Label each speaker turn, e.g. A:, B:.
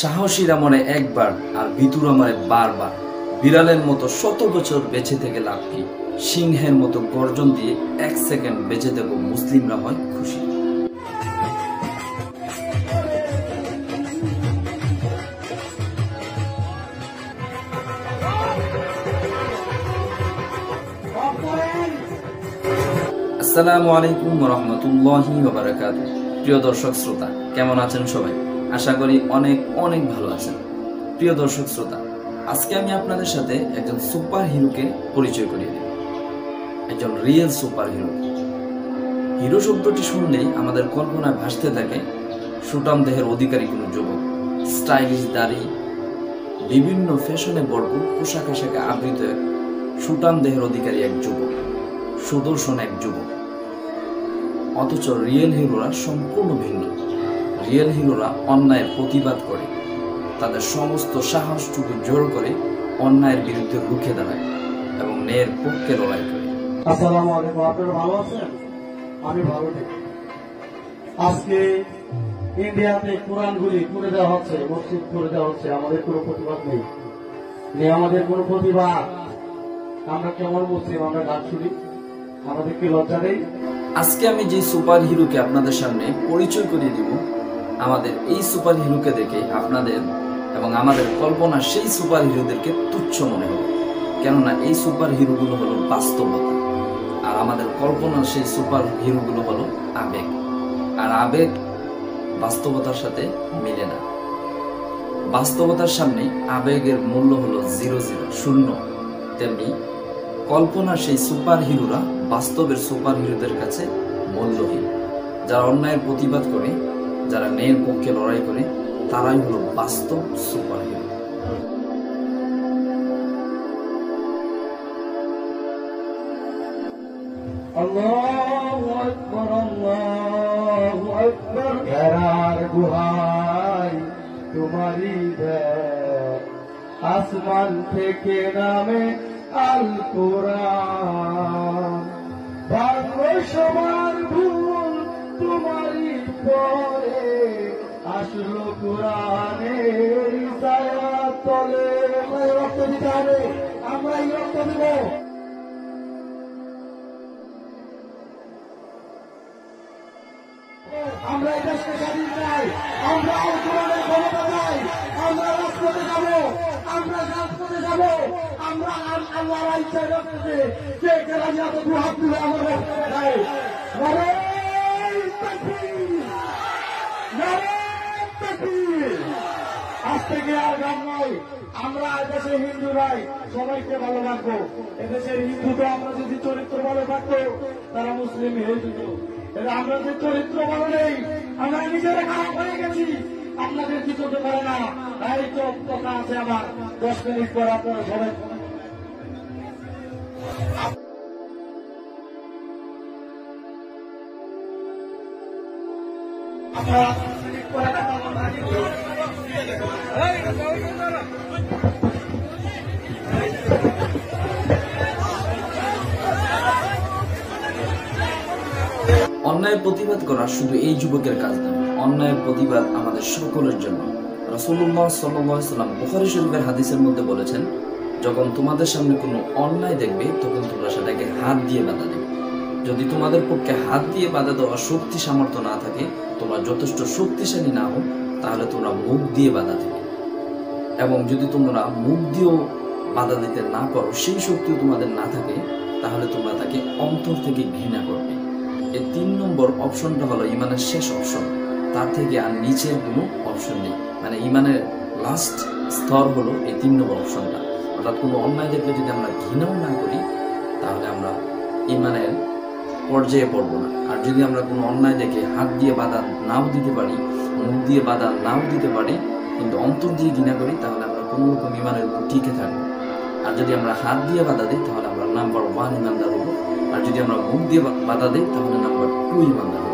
A: সাহসীরা মনে একবার আর ভিতুরা মনে বারবার বিড়ালের মতো শত বছর বেঁচে থেকে লাভ কি? সিংহের মতো গর্জন দিয়ে এক সেকেন্ড বেঁচে দেব মুসলিমরা হয় খুশি। আসসালামু আলাইকুম রহমতুল্লাহি প্রিয় দর্শক, শ্রোতা, কেমন আছেন সবাই? আশা করি অনেক অনেক ভালো আছেন। প্রিয় দর্শক শ্রোতা, আজকে আমি আপনাদের সাথে একজন সুপার হিরোকে পরিচয় করিয়ে দেব। একজন রিয়েল সুপার হিরো হিরো শব্দটি শুনলেই আমাদের কল্পনায় ভাসতে থাকে, সুটাম দেহের অধিকারী কোনো যুবক স্টাইলিশ দাড়ি, বিভিন্ন ফ্যাশনে ভরপুর পোশাক আশাকে আবৃত এক, সুটাম দেহের অধিকারী এক যুবক, সুদর্শন এক যুবক। অথচ রিয়েল হিরোরা সম্পূর্ণ ভিন্ন। রিয়েল হিরোরা অন্যায়ের প্রতিবাদ করে। তাদের সমস্ত সাহসটুকু জোর করে অন্যায়ের বিরুদ্ধে রুখে দাঁড়ায় এবং ন্যায়ের পক্ষে লড়াই করে।
B: আসসালামু আলাইকুম আপনারা ভালো আছেন? আমি ভালো নেই আজকে ইন্ডিয়াতে কোরআনগুলি তুলে দেওয়া হচ্ছে মসজিদ তুলে দেওয়া হচ্ছে আমাদের কোনো প্রতিবাদ নেই। নেই আমাদের কোনো প্রতিবাদ। আমরা কেমন মুসলিম আমরা গান শুনি আমাদের কি লজ্জা নেই?
A: আজকে আমি যে সুপার হিরোকে আপনাদের সামনে পরিচয় করিয়ে দিব আমাদের এই সুপার হিরোকে দেখে আপনাদের এবং আমাদের কল্পনা সেই সুপার হিরোদেরকে তুচ্ছ মনে হবে। কেননা এই সুপার হিরোগুলো হলো বাস্তবতা। আর আমাদের কল্পনার সেই সুপার হিরোগুলো হলো আবেগ। আর আবেগ বাস্তবতার সাথে মিলে না। বাস্তবতার সামনে আবেগের মূল্য হলো জিরো জিরো, শূন্য। তেমনি কল্পনার সেই সুপার হিরোরা বাস্তবের সুপার হিরোদের কাছে মূল্যহীন, যারা অন্যায়ের প্রতিবাদ করে যারা মেয়ের পক্ষে লড়াই করে, তারাই হলো বাস্তব সুপার হিরো
B: আসমান থেকে নামে আল কোরআন। সমান ভুল তোমারই পরে আসলো কোরআনের তলে। রক্ত দিতে হবে, আমরা রক্ত দেবো। আমরা এই দেশকে স্বাধীন চাই, আমরা আন্দোলনের ক্ষমতা চাই, আমরা রাজপথে যাব, আমরা রাজপথে যাব, আমরা আল- আল্লাহর ইচ্ছা করতেছে কে কেরা যাতে দু হাত তুলে আমার রাস্তায় দেখায় আজ থেকে আর গান নয় আমরা এদেশে হিন্দু নাই সবাইকে ভালো রাখব এদেশের হিন্দু তো আমরা যদি চরিত্র ভালো থাকতো তারা মুসলিম হয়ে যেত এটা আমরা যে চরিত্র ভালো নেই আমরা নিজেরা খারাপ হয়ে গেছি আপনাদের কি চলতে পারে না এই তো কথা আছে আমার দশ মিনিট পর আপনারা সবাই
A: অন্যায়ের প্রতিবাদ করা শুধু এই যুবকের কাজ নয় অন্যায়ের প্রতিবাদ আমাদের সকলের জন্য। সাল্লাল্লাহু সাল্লাম বুখারী শরীফের হাদিসের মধ্যে বলেছেন, যখন তোমাদের সামনে কোনো অন্যায় দেখবে, তখন তোমরা সেটাকে হাত দিয়ে বাধা দেবে। যদি তোমাদের পক্ষে হাত দিয়ে বাধা দেওয়া শক্তি সামর্থ্য না থাকে তোমরা যথেষ্ট শক্তিশালী না হও, তাহলে তোমরা মুখ দিয়ে বাধা দেবে। এবং যদি তোমরা মুখ দিয়েও বাধা দিতে না পারো, সেই শক্তিও তোমাদের না থাকে, তাহলে তোমরা তাকে অন্তর থেকে ঘৃণা করবে। এই তিন নম্বর অপশনটা হলো ইমানের শেষ অপশন। তার থেকে আর নিচের কোনো অপশন নেই। মানে ইমানের লাস্ট স্তর হলো এই তিন নম্বর অপশনটা। অর্থাৎ কোনো অন্যায় দেখলে যদি আমরা ঘৃণাও না করি, তাহলে আমরা ইমানের পর্যায়ে পড়ব না। আর যদি আমরা কোনো অন্যায় দেখে হাত দিয়ে বাধা নাও দিতে পারি, মুখ দিয়ে বাধা নাও দিতে পারি, কিন্তু অন্তর দিয়ে ঘৃণা করি, তাহলে আমরা কোনো রকম ইমানের উপর টিকে থাকব আর যদি আমরা হাত দিয়ে বাধা দিই, তাহলে আমরা নাম্বার ওয়ান ইমানদার হব। আর যদি আমরা মুখ দিয়ে বাধা দিই, তাহলে নাম্বার টু ইমানদার হব।